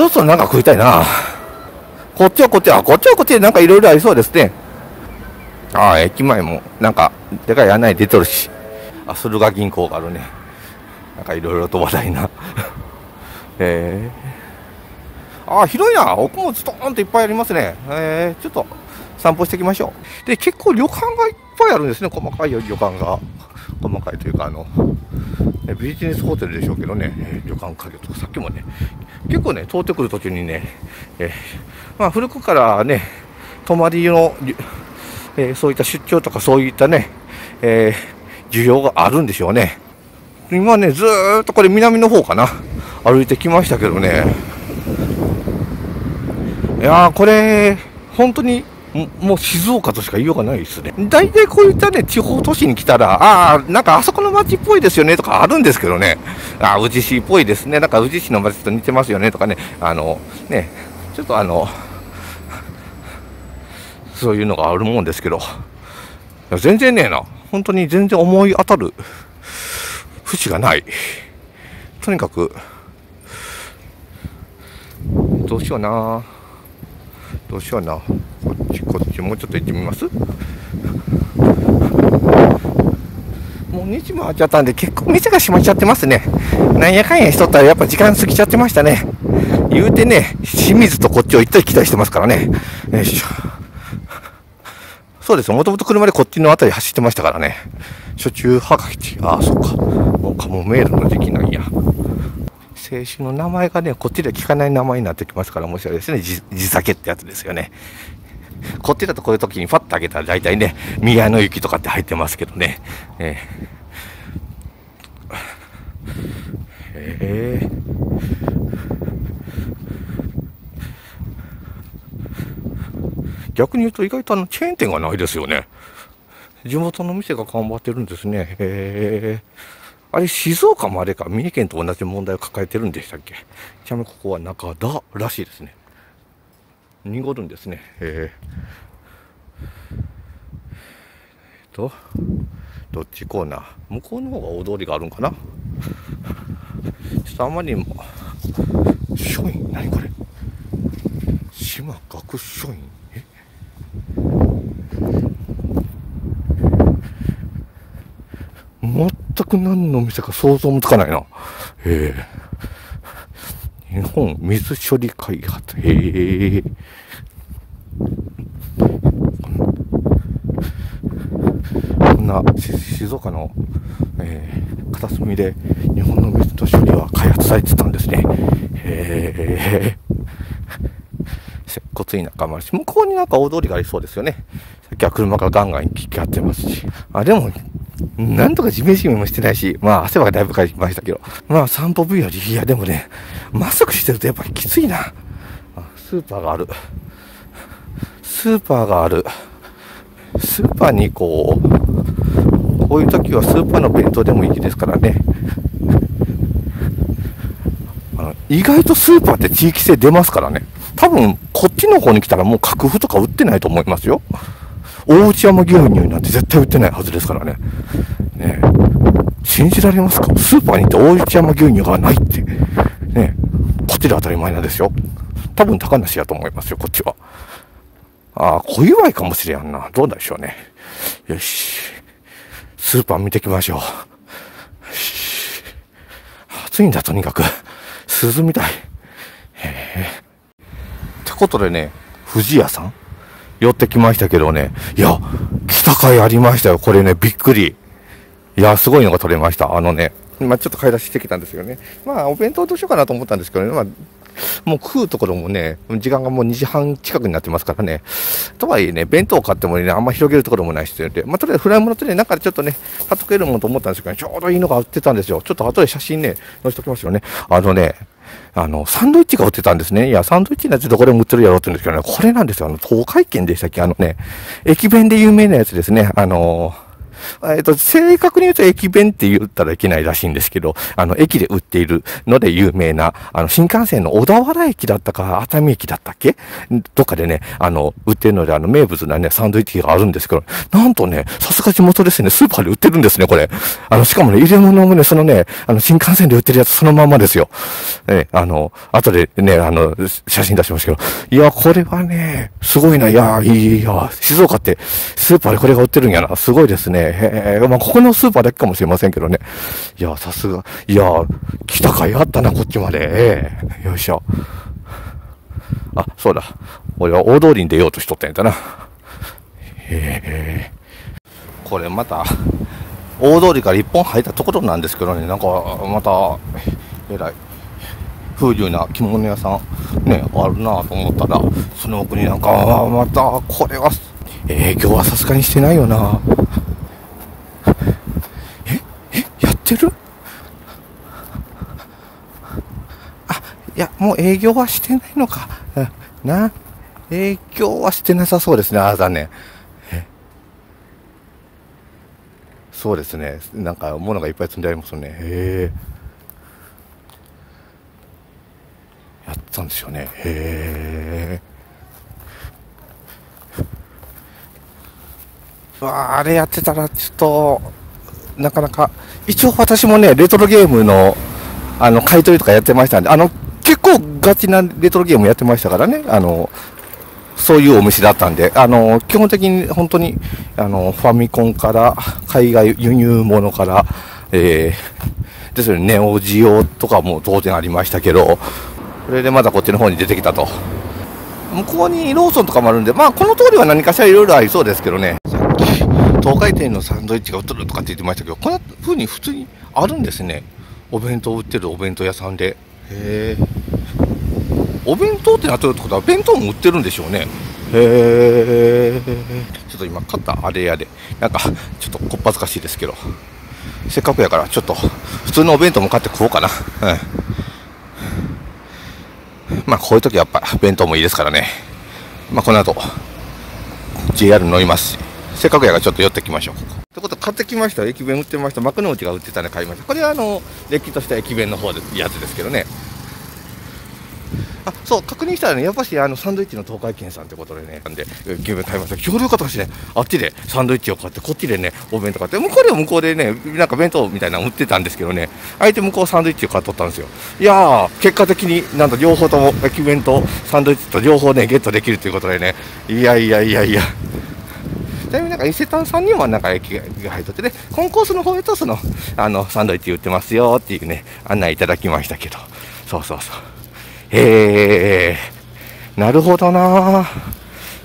そろそろなんか食いたいな。こっちはこっちは、こっちはこっちでなんかいろいろありそうですね。ああ、駅前もなんかでかい案内出とるし。あ、駿河銀行があるね。なんかいろいろと話題な。えー、ああ、広いな。奥もストーンといっぱいありますね。えー、ちょっと散歩していきましょう。で、結構旅館がいっぱいあるんですね。細かい旅館が。細かいというか、あの、ビジネスホテルでしょうけどね、旅館家業とか、さっきもね、結構ね、通ってくる途中にね、えまあ、古くからね、泊まりの、えそういった出張とかそういったね、え需要があるんでしょうね。今ね、ずっとこれ南の方かな、歩いてきましたけどね、いやー、これ、本当にもう静岡としか言いようがないですね。大体こういったね、地方都市に来たら、ああ、なんかあそこの町っぽいですよねとかあるんですけどね、ああ、宇治市っぽいですね、なんか宇治市の町と似てますよねとかね、あの、ね、ちょっとあの、そういうのがあるもんですけど、全然ねえな、本当に全然思い当たる節がない。とにかく、どうしような。どうしような。ちこっちもうちょっと行ってみます？もう日もあっちゃったんで結構店が閉まっちゃってますね。なんやかんやしとったらやっぱ時間過ぎちゃってましたね。言うてね清水とこっちを行ったり来たりしてますからね。よいしょ。そうですもともと車でこっちの辺り走ってましたからね。初中はがきああそっか。もうカモメールの時期なんや。青春の名前がね、こっちでは聞かない名前になってきますから面白いですね。地酒ってやつですよね。こっちだとこういう時にファッと開けたら大体ね、宮の雪とかって入ってますけどね。えー、えー、逆に言うと意外とあのチェーン店がないですよね。地元の店が頑張ってるんですね。へえあれ、静岡もあれか、三重県と同じ問題を抱えてるんでしたっけちなみにここは中田らしいですね。濁るんですね。え。ー、と、どっちコーナー向こうの方が大通りがあるんかな。ちょっとあまりにも、書院何これ。島学書院え？全く何の店か想像もつかないな。え。ー、日本水処理開発。へえ。こんな静岡の、えー、片隅で日本の水の処理は開発されてたんですね。へえ。接骨院仲間し、向こうになんか大通りがありそうですよね。さっきは車がガンガン行き交ってますし。あ、でも、なんとか地面締めもしてないし、まあ汗はだいぶかいてましたけど、まあ散歩日和、いやでもね、まっすぐしてるとやっぱりきついな。スーパーがある。スーパーがある。スーパーにこう、こういう時はスーパーの弁当でもいいですからね。あの意外とスーパーって地域性出ますからね。多分、こっちの方に来たらもう楽譜とか売ってないと思いますよ。大内山牛乳なんて絶対売ってないはずですからね。ね信じられますか？スーパーに行って大内山牛乳がないって。ねこっちで当たり前なんですよ。多分高梨やと思いますよ、こっちは。ああ、小祝いかもしれんな。どうなんでしょうね。よし。スーパー見てきましょう。暑いんだ、とにかく。涼みたい。へえ。ってことでね、藤屋さん寄ってきましたけどね、いや、来たかいありましたよ。これね、びっくり。いや、すごいのが取れました。あのね、まあ、ちょっと買い出ししてきたんですよね。まあ、お弁当どうしようかなと思ったんですけどね、まあ、もう食うところもね、時間がもう2時半近くになってますからね。とはいえね、弁当を買ってもね、あんま広げるところもないしで、まあ、とりあえずフライものとね、中でちょっとね、買っとけるものと思ったんですけど、ちょうどいいのが売ってたんですよ。ちょっと後で写真ね、載せときますよね。あのね、あの、サンドイッチが売ってたんですね。いや、サンドイッチのやつどこでも売ってるやろうって言うんですけどね、これなんですよ。あの、東海圏でしたっけ？あのね、駅弁で有名なやつですね。あの、えっ、と、正確に言うと駅弁って言ったらいけないらしいんですけど、あの、駅で売っているので有名な、あの、新幹線の小田原駅だったか、熱海駅だったっけ？どっかでね、あの、売ってるので、あの、名物なね、サンドイッチがあるんですけど、なんとね、さすが地元ですね、スーパーで売ってるんですね、これ。あの、しかもね、入れ物もね、そのね、あの、新幹線で売ってるやつそのままですよ。え、あの、後でね、あの、写真出しますけど、いや、これはね、すごいな、いや、いいや、静岡ってスーパーでこれが売ってるんやな、すごいですね。へえ、まあ、ここのスーパーだけかもしれませんけどね。いや、さすが、いや、来たかいあったな、こっちまで。ええよいしょ。あ、そうだ。俺は大通りに出ようとしとったんやったな。へえ。これまた、大通りから一本入ったところなんですけどね、なんか、また、えらい。風流な着物屋さん、ね、あるなと思ったら、その奥になんか、また、これは、営業はさすがにしてないよな。ええやってる？あ、いや、もう営業はしてないのか。な、営業はしてなさそうですね、あ、残念。そうですね。なんか、物がいっぱい積んでありますよね。へえ。やったんですよね。へえ。わあ、あれやってたら、ちょっと、なかなか、一応私もね、レトロゲームの、あの、買い取りとかやってましたんで、あの、結構ガチなレトロゲームやってましたからね、あの、そういうお店だったんで、あの、基本的に本当に、あの、ファミコンから、海外輸入物から、えー、ですよね、ネオジオとかも当然ありましたけど、それでまだこっちの方に出てきたと。向こうにローソンとかもあるんで、まあ、この通りは何かしらいろいろありそうですけどね。さっき、東海店のサンドイッチが売ってるとかって言ってましたけど、こんな風に普通にあるんですね。お弁当売ってるお弁当屋さんで。へえ。お弁当ってなってるってことは、弁当も売ってるんでしょうね。へえ。ちょっと今、買ったあれやで、なんか、ちょっとこっぱずかしいですけど、せっかくやから、ちょっと、普通のお弁当も買って食おうかな。うん。まあ、こういう時はやっぱ弁当もいいですからね。まあ、この後、JR 乗りますし、せっかくやからちょっと寄ってきましょう。ということ買ってきました。駅弁売ってました。幕の内が売ってたんで買いました。これはあの、れっきとした駅弁の方でやつですけどね。あそう確認したらね、やっぱしあのサンドイッチの東海圏さんってことでね、なんで、牛弁買いました。協力方してね、あっちでサンドイッチを買って、こっちでね、お弁当買って、向こうでは向こうでね、なんか弁当みたいなの売ってたんですけどね、相手向こうサンドイッチを買っとったんですよ。いやー、結果的になんと両方とも駅弁とサンドイッチと両方ね、ゲットできるということでね、いやいやいやいや。ちなみになんか伊勢丹さんにもなんか駅が入っとってね、コンコースの方へとその、あの、サンドイッチ売ってますよっていうね、案内いただきましたけど、そうそうそう。えー、なるほどな。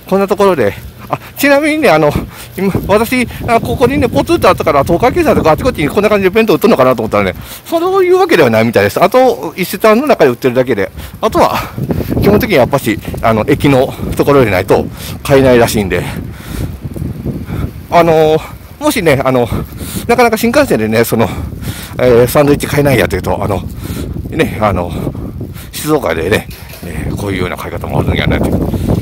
こんなところで、あ、ちなみにね、あの、今、私、あここにね、ポツンとあったから、東海経済とかあちこちにこんな感じで弁当売ってるのかなと思ったらね、そういうわけではないみたいです。あと、伊勢丹の中で売ってるだけで、あとは、基本的にやっぱし、あの、駅のところでないと買えないらしいんで、あのもしね、あの、なかなか新幹線でね、その、えー、サンドイッチ買えないやというと、あの、ね、あの、静岡でね、えー、こういうような買い方もあるんやないと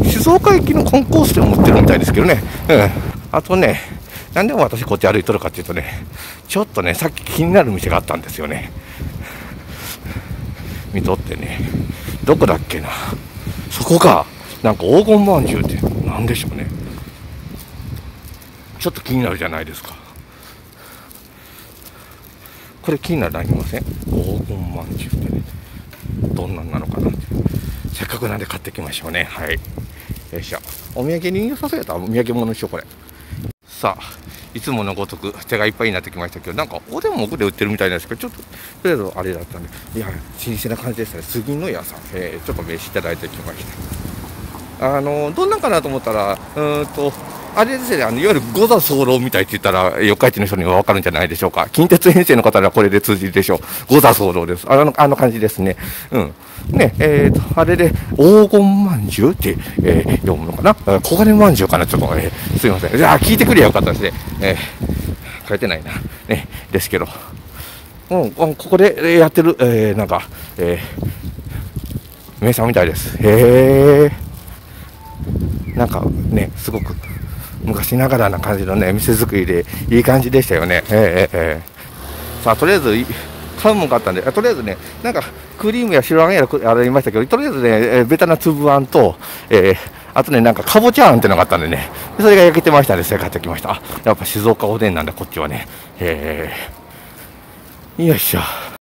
静岡駅のコンコースでも売ってるみたいですけどね、うん、あとね、なんでも私こっち歩いとるかっていうとね、ちょっとね、さっき気になる店があったんですよね。見とってね、どこだっけな、そこか、なんか黄金まんじゅうって何でしょうね。ちょっと気になるじゃないですか。これ気にならありません？黄金まんじゅうってね。どんなんなのかなってせっかくなんで買ってきましょうね。はい。よいしょ。お土産に良さそうやった？らお土産物にしようこれ。さあいつものごとく手がいっぱいになってきましたけどなんかおでも奥で売ってるみたいなんですけどちょっととりあえずあれだったんで。いや新鮮な感じですね。杉の屋さん、えー、ちょっと名刺いただいてきました。あのどんなんかなと思ったらうんとあれですね、あのいわゆる五座候みたいって言ったら、四日市の人には分かるんじゃないでしょうか。近鉄編成の方はこれで通じるでしょう。五座候です。あの、あの感じですね。うん。ね、え、ー、と、あれで、黄金まんじゅうって、えー、読むのかな？黄金まんじゅうかな？ちょっと、えー、すいません。じゃあ、聞いてくれよかったですね。えー、書いてないな。ね、ですけど。うん、ここでやってる、えー、なんか、えー、名産みたいです。へえ。なんかね、すごく昔ながらな感じのね、店作りでいい感じでしたよね。ええええさあ、とりあえず、買うもん買ったんで、とりあえずね、なんか、クリームや白あんやらありましたけど、とりあえずね、えベタな粒あんと、えー、あとね、なんか、かぼちゃあんってのがあったんでね、それが焼けてましたんで、それ買ってきました。やっぱ静岡おでんなんだ、こっちはね。えー、よいしょ。